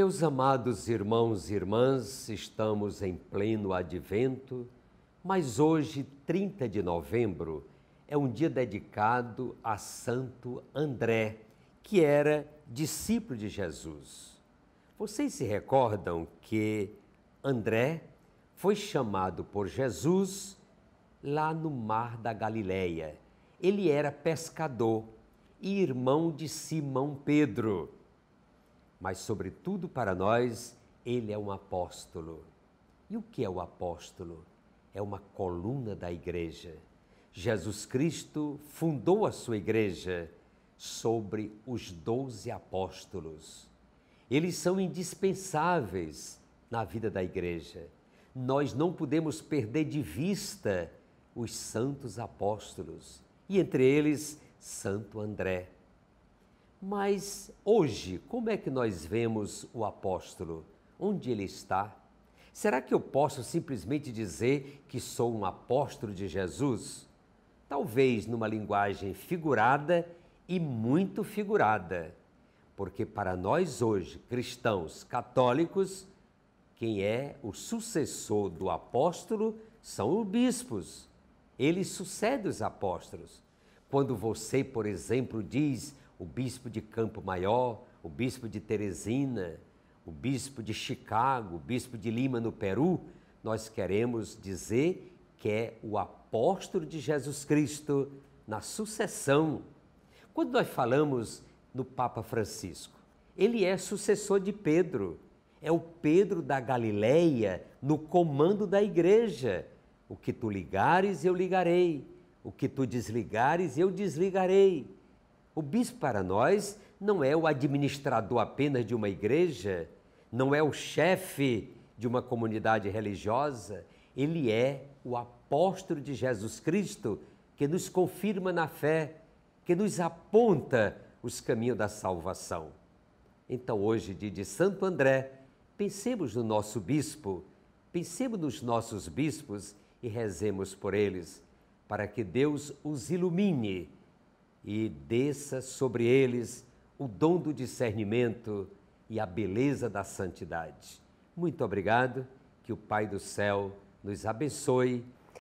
Meus amados irmãos e irmãs, estamos em pleno advento, mas hoje, 30 de novembro, é um dia dedicado a Santo André, que era discípulo de Jesus. Vocês se recordam que André foi chamado por Jesus lá no mar da Galileia. Ele era pescador e irmão de Simão Pedro mas, sobretudo para nós, ele é um apóstolo. E o que é o apóstolo? É uma coluna da igreja. Jesus Cristo fundou a sua igreja sobre os doze apóstolos. Eles são indispensáveis na vida da igreja. Nós não podemos perder de vista os santos apóstolos, e entre eles, Santo André. Mas hoje, como é que nós vemos o apóstolo? Onde ele está? Será que eu posso simplesmente dizer que sou um apóstolo de Jesus? Talvez numa linguagem figurada e muito figurada, porque para nós hoje, cristãos católicos, quem é o sucessor do apóstolo são os bispos. Eles sucedem os apóstolos. Quando você, por exemplo, diz o bispo de Campo Maior, o bispo de Teresina, o bispo de Chicago, o bispo de Lima, no Peru, nós queremos dizer que é o apóstolo de Jesus Cristo na sucessão. Quando nós falamos no Papa Francisco, ele é sucessor de Pedro, é o Pedro da Galileia no comando da igreja. O que tu ligares, eu ligarei, o que tu desligares, eu desligarei. O bispo para nós não é o administrador apenas de uma igreja, não é o chefe de uma comunidade religiosa, ele é o apóstolo de Jesus Cristo que nos confirma na fé, que nos aponta os caminhos da salvação. Então, hoje, dia de Santo André, pensemos no nosso bispo, pensemos nos nossos bispos e rezemos por eles, para que Deus os ilumine e desça sobre eles o dom do discernimento e a beleza da santidade. Muito obrigado, que o Pai do céu nos abençoe